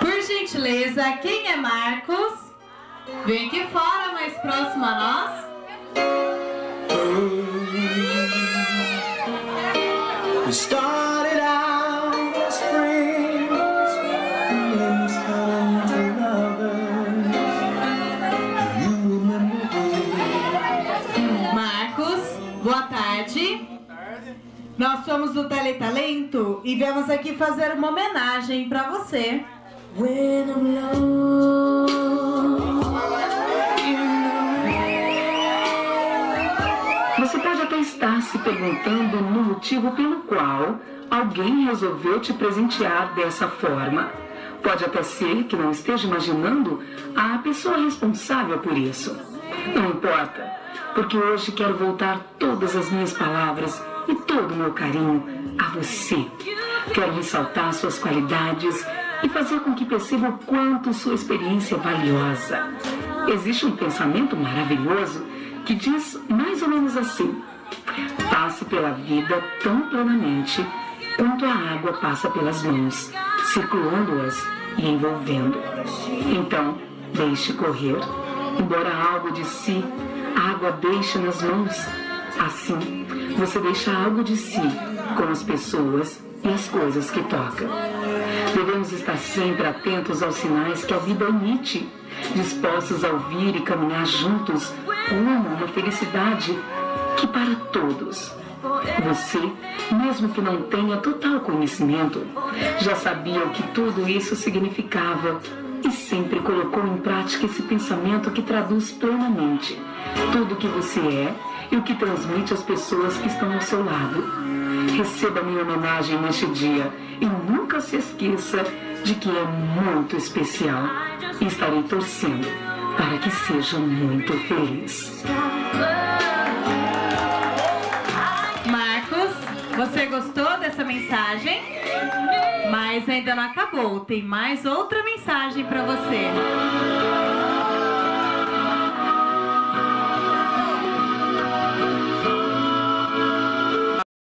Por gentileza, quem é Marcos? Vem aqui fora, mais próximo a nós. We Marcos, boa tarde. Nós somos do Teletalento e viemos aqui fazer uma homenagem pra você. When I'm low, Você pode até estar se perguntando no motivo pelo qual alguém resolveu te presentear dessa forma. Pode até ser que não esteja imaginando a pessoa responsável por isso. Não importa, porque hoje quero voltar todas as minhas palavras e todo o meu carinho a você. Quero ressaltar suas qualidades e fazer com que perceba o quanto sua experiência é valiosa. Existe um pensamento maravilhoso que diz mais ou menos assim: passe pela vida tão plenamente quanto a água passa pelas mãos, circulando-as e envolvendo. Então, deixe correr, embora algo de si a água deixe nas mãos. Assim, você deixa algo de si com as pessoas e as coisas que toca. Devemos estar sempre atentos aos sinais que a vida emite, dispostos a ouvir e caminhar juntos rumo uma felicidade que para todos. Você, mesmo que não tenha total conhecimento, já sabia o que tudo isso significava e sempre colocou em prática esse pensamento que traduz plenamente tudo o que você é e o que transmite às pessoas que estão ao seu lado. Receba minha homenagem neste dia e nunca se esqueça de que é muito especial e estarei torcendo para que seja muito feliz. Marcos, você gostou dessa mensagem? Mas ainda não acabou, tem mais outra mensagem pra você.